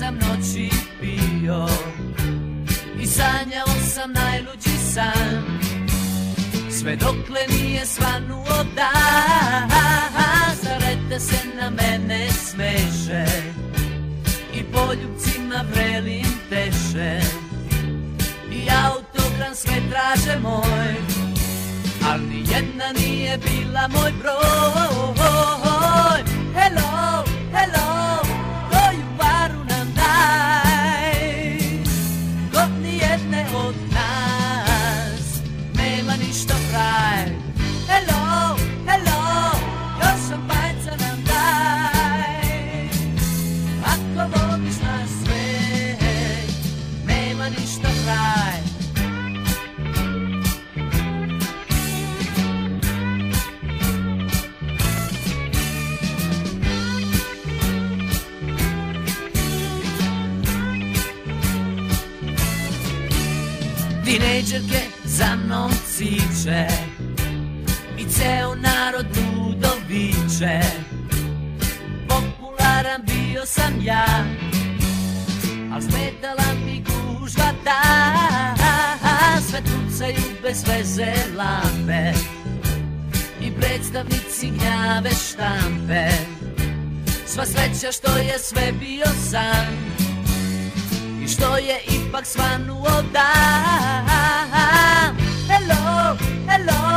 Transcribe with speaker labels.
Speaker 1: sam noći pio I sanjao sam najluđi san. Sve dokle nije svanuo dan Starete se na mene smeše I poljubcima vrelim teše I autogram sve traže moj Al ni jedna nije bila moj broj. Nema ništa fraj Tinejdžerke za mnom ciče I ceo narod ludo viče Popularan bio sam Tucaju bez veze lampe I predstavnici gnjave štampe. Sva sreća što je sve bio san i što je ipak svanuo dan Hello, hello,